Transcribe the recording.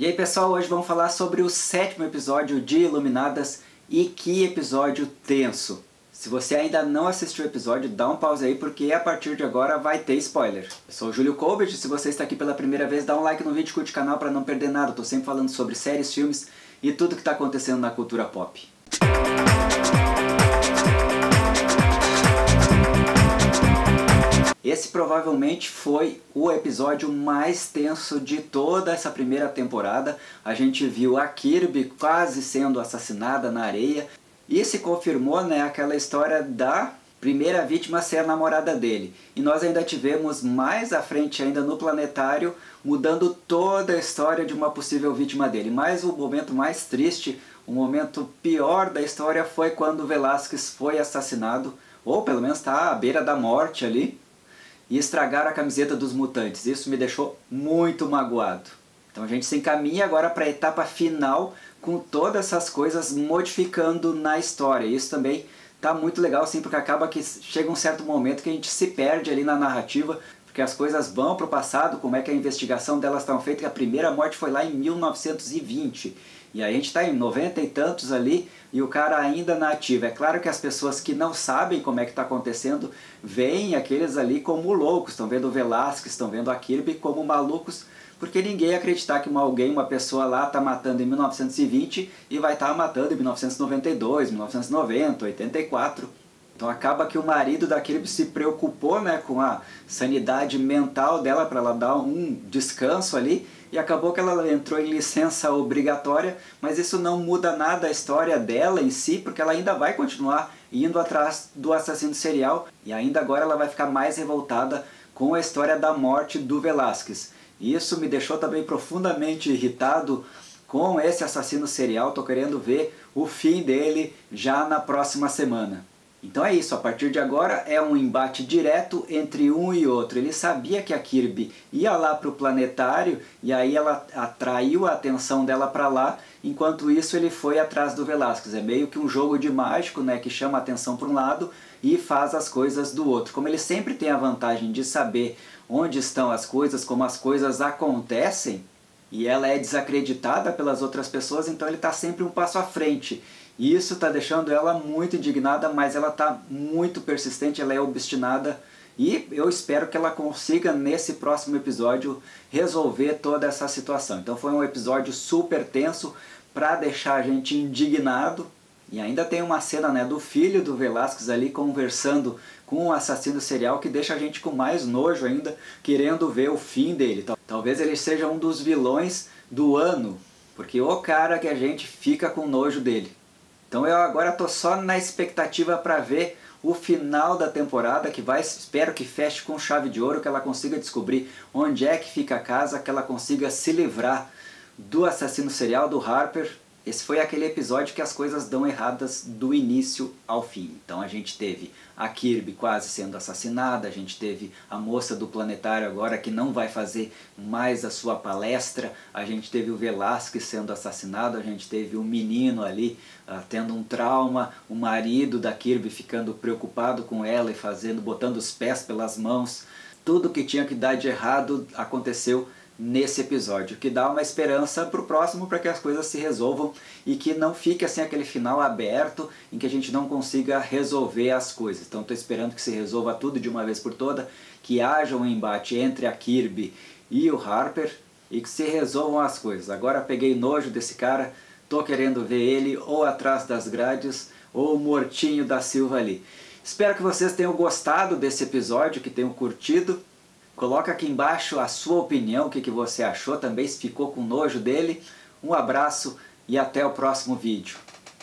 E aí pessoal, hoje vamos falar sobre o sétimo episódio de Iluminadas e que episódio tenso. Se você ainda não assistiu o episódio, dá um pause aí porque a partir de agora vai ter spoiler. Eu sou o Júlio Colbert, se você está aqui pela primeira vez, dá um like no vídeo, curte o canal para não perder nada. Estou sempre falando sobre séries, filmes e tudo que está acontecendo na cultura pop. Esse provavelmente foi o episódio mais tenso de toda essa primeira temporada. A gente viu a Kirby quase sendo assassinada na areia e se confirmou né, aquela história da primeira vítima ser a namorada dele. E nós ainda tivemos mais à frente ainda no planetário mudando toda a história de uma possível vítima dele. Mas o momento mais triste, o momento pior da história foi quando Velasquez foi assassinado, ou pelo menos está à beira da morte ali e estragar a camiseta dos mutantes. Isso me deixou muito magoado. Então a gente se encaminha agora para a etapa final com todas essas coisas modificando na história. Isso também tá muito legal sim, porque acaba que chega um certo momento que a gente se perde ali na narrativa, porque as coisas vão para o passado, como é que a investigação delas estão feita, que a primeira morte foi lá em 1920. E a gente está em 90 e tantos ali e o cara ainda na ativa. É claro que as pessoas que não sabem como é que está acontecendo veem aqueles ali como loucos, estão vendo o Velasquez, estão vendo a Kirby como malucos, porque ninguém acreditar que uma, alguém, uma pessoa lá está matando em 1920 e vai estar tá matando em 1992, 1990, 84. Então acaba que o marido da Kirby se preocupou né, com a sanidade mental dela para ela dar um descanso ali e acabou que ela entrou em licença obrigatória, mas isso não muda nada a história dela em si, porque ela ainda vai continuar indo atrás do assassino serial e ainda agora ela vai ficar mais revoltada com a história da morte do Velasquez. Isso me deixou também profundamente irritado com esse assassino serial, tô querendo ver o fim dele já na próxima semana. Então é isso, a partir de agora é um embate direto entre um e outro. Ele sabia que a Kirby ia lá para o planetário e aí ela atraiu a atenção dela para lá, enquanto isso ele foi atrás do Velasquez. É meio que um jogo de mágico né, que chama a atenção para um lado e faz as coisas do outro. Como ele sempre tem a vantagem de saber onde estão as coisas, como as coisas acontecem, e ela é desacreditada pelas outras pessoas, então ele está sempre um passo à frente. E isso está deixando ela muito indignada, mas ela está muito persistente, ela é obstinada e eu espero que ela consiga nesse próximo episódio resolver toda essa situação. Então foi um episódio super tenso para deixar a gente indignado. E ainda tem uma cena né, do filho do Velasquez ali conversando com um assassino serial que deixa a gente com mais nojo ainda, querendo ver o fim dele. Talvez ele seja um dos vilões do ano, porque o cara que a gente fica com nojo dele. Então eu agora estou só na expectativa para ver o final da temporada, que vai, espero que feche com chave de ouro, que ela consiga descobrir onde é que fica a casa, que ela consiga se livrar do assassino serial do Harper esse foi aquele episódio que as coisas dão erradas do início ao fim. Então a gente teve a Kirby quase sendo assassinada, a gente teve a moça do planetário agora que não vai fazer mais a sua palestra, a gente teve o Velasquez sendo assassinado, a gente teve o menino ali uh, tendo um trauma, o marido da Kirby ficando preocupado com ela e fazendo, botando os pés pelas mãos. Tudo que tinha que dar de errado aconteceu nesse episódio, que dá uma esperança para o próximo para que as coisas se resolvam e que não fique assim aquele final aberto em que a gente não consiga resolver as coisas. Então estou esperando que se resolva tudo de uma vez por toda, que haja um embate entre a Kirby e o Harper e que se resolvam as coisas. Agora peguei nojo desse cara, tô querendo ver ele ou atrás das grades ou mortinho da Silva ali. Espero que vocês tenham gostado desse episódio, que tenham curtido. Coloca aqui embaixo a sua opinião, o que, que você achou também, se ficou com nojo dele. Um abraço e até o próximo vídeo.